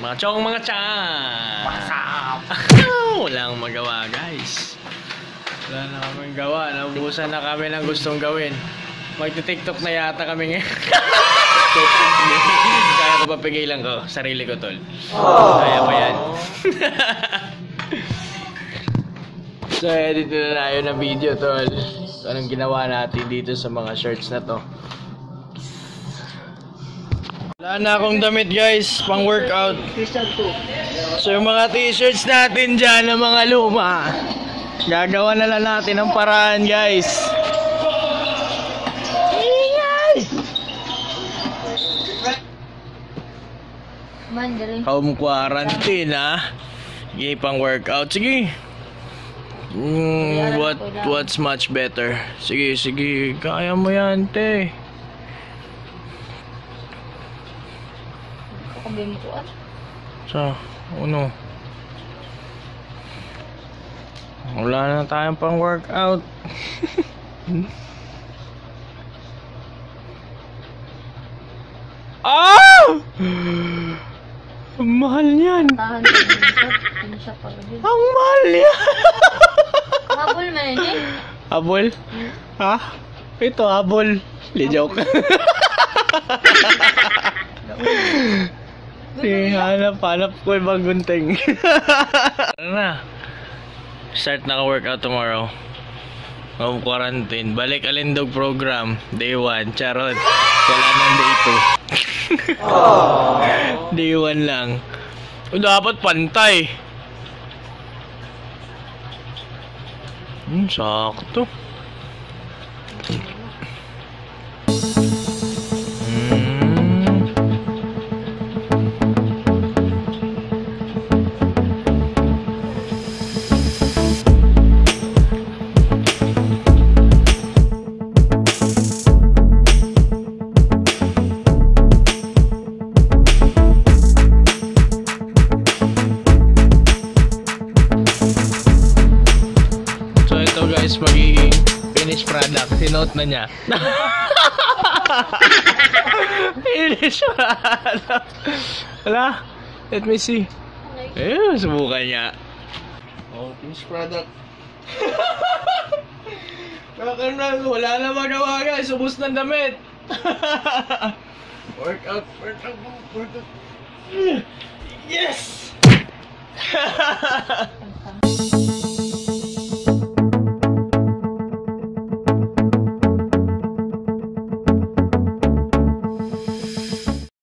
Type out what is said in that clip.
Mga chong mga chan! Walang magawa guys. Wala na kaming gawa. Naubusan na kami ng gustong gawin. Magti-tiktok na yata kami ngayon. Kaya ko pa pigilan ko. Sarili ko tol. Kaya pa yan. so edit na tayo na video tol. So, anong ginawa natin dito sa mga shirts na to. Wala na akong damit guys, pang workout. So yung mga t-shirts natin dyan ng mga luma, gagawa na lang natin ng paraan guys. Home quarantine ha. Sige, pang workout. Sige. Mm, what what's much better? Sige, sige. Kaya mo yan, te. Mo ko at. So, ano? Wala na tayong pang workout. ah! Ang mahal niyan. Tahan. Ang mahal niyan. Habol man yun eh. Abol? Ha? Ito, abol. Di joke. Sige, hanap, hanap ko yung bagunting. Ano na? Start na ka-workout tomorrow. Home quarantine. Balik alindog program. Day 1. Charot. Wala nang day 2. day 1 lang. O, dapat pantay. Hmm, sakto. Guys, magiging finished product. Sinote na niya. finished product. Wala. Let me see. Eh, subukan niya. Oh, finished product. Bakit na, wala na magawa guys. Ubus ng damit. workout, workout, workout. Yes!